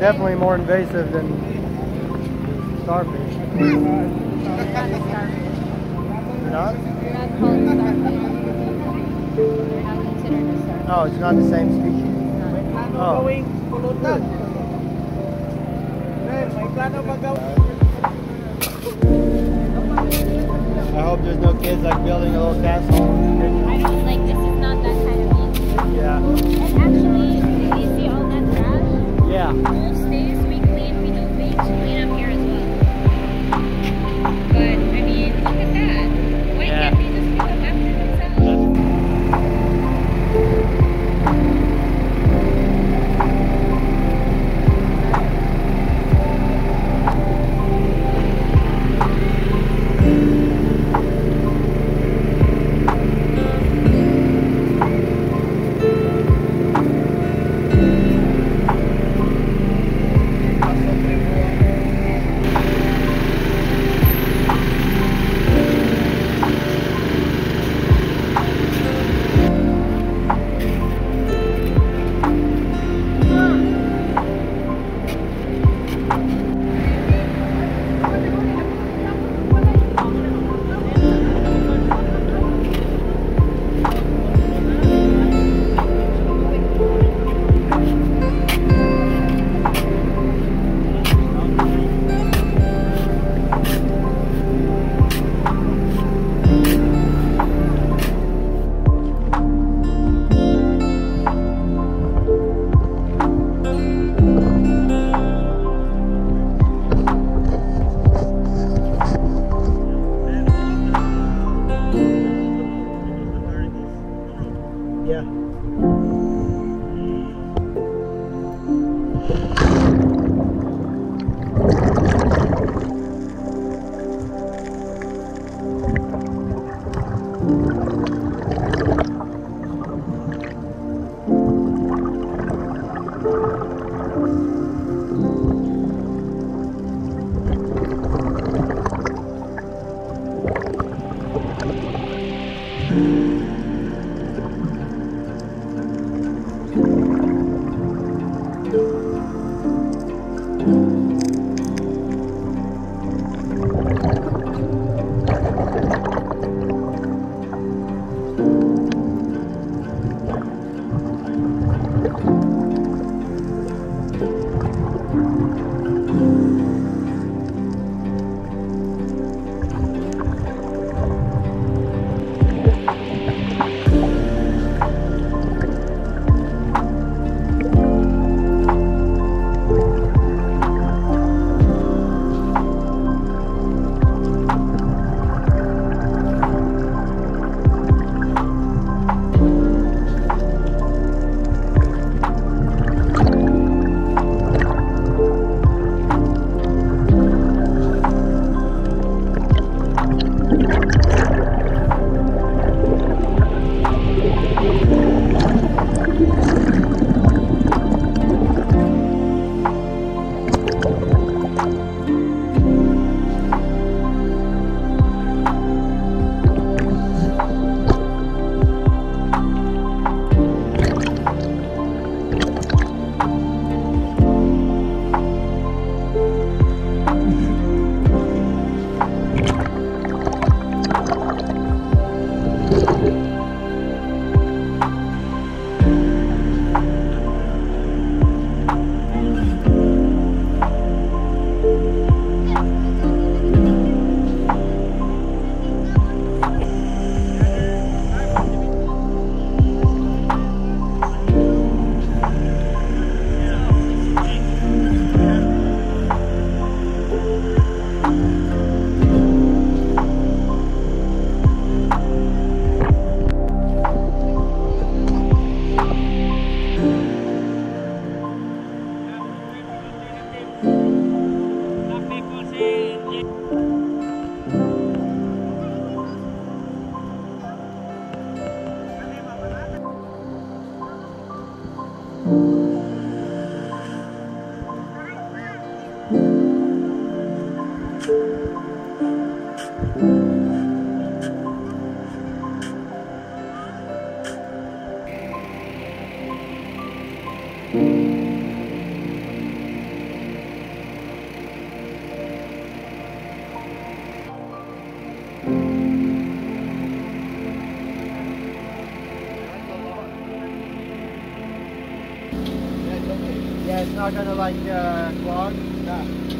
definitely more invasive than starfish. Not a starfish. They're not? Called starfish. They're not considered a starfish. Oh, it's not the same species. Oh. Gawing pulutan. Sir, may plano ba gawin? I hope there's no kids like building a little castle. I don't like this is not that kind of beach. Yeah. And actually, Yeah. 耶耶耶。Yeah, it's not gonna like uh, clog. Yeah.